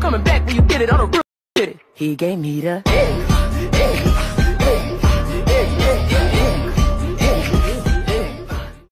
coming back when you get it on the real. He gave me the. Hey.